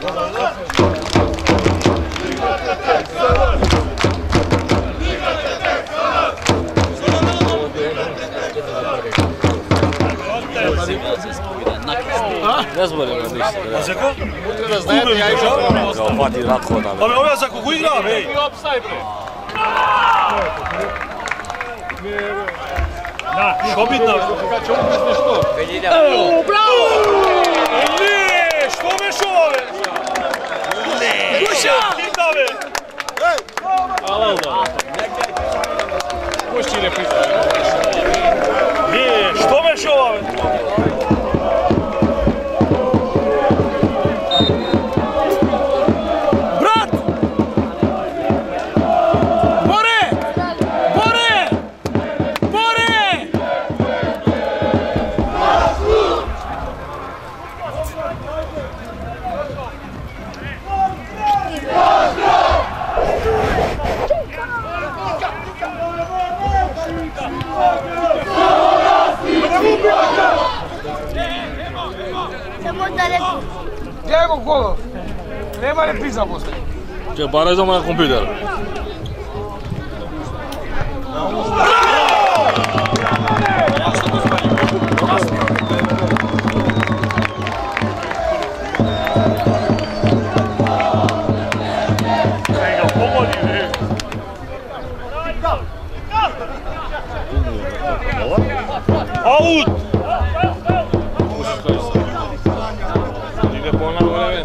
Не збори на ништо. А зеко? Утре да знаете ја игра. Ја опати Радко на. Абе оваа за кого игра, бе? И опсај бре. Да, шо битно. Така че умреш нешто. Браво! Diego Kolo! Nema repriza posle. Če baraj za na kompjuter. Kaj ga